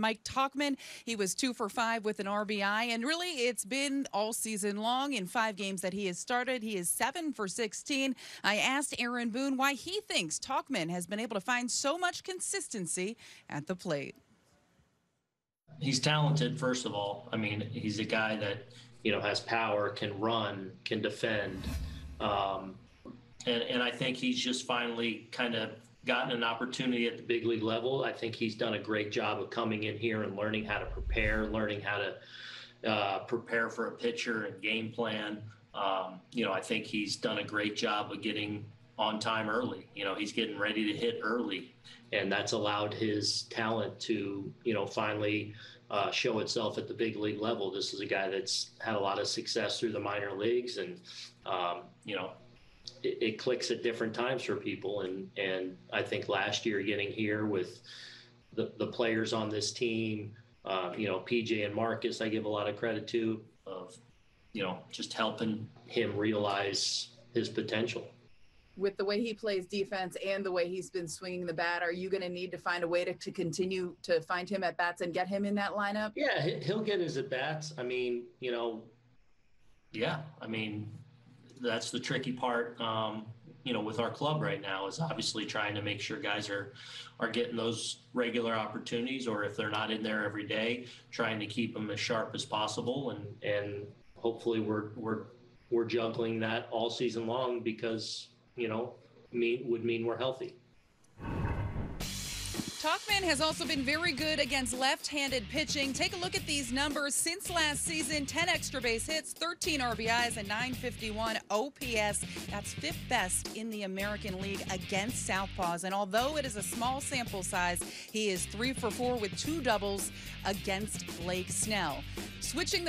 Mike Tauchman. He was two for five with an RBI, and really it's been all season long. In five games that he has started, he is seven for 16. I asked Aaron Boone why he thinks Tauchman has been able to find so much consistency at the plate. He's talented, first of all. I mean, he's a guy that you know has power, can run, can defend, um, and and I think he's just finally kind of gotten an opportunity at the big league level. I think he's done a great job of coming in here and learning how to prepare, learning how to uh, prepare for a pitcher and game plan. Um, you know, I think he's done a great job of getting on time early. You know, he's getting ready to hit early, and that's allowed his talent to, you know, finally uh, show itself at the big league level. This is a guy that's had a lot of success through the minor leagues, and um, you know, it, it, clicks at different times for people. And and I think last year getting here with the the players on this team, uh, you know, PJ and Marcus, I give a lot of credit to of you know just helping him realize his potential with the way he plays defense and the way he's been swinging the bat, are you going to need to find a way to, to continue to find him at bats and get him in that lineup? Yeah, he'll get his at bats. I mean, you know, yeah, I mean, that's the tricky part. Um, you know, with our club right now is obviously trying to make sure guys are are getting those regular opportunities, or if they're not in there every day, trying to keep them as sharp as possible, and and hopefully we're we're we're juggling that all season long because you know, mean would mean we're healthy. Tauchman has also been very good against left-handed pitching. Take a look at these numbers since last season: 10 extra base hits, 13 RBIs, and 951 OPS. That's fifth best in the American League against southpaws. And although it is a small sample size, he is three for four with two doubles against Blake Snell. Switching.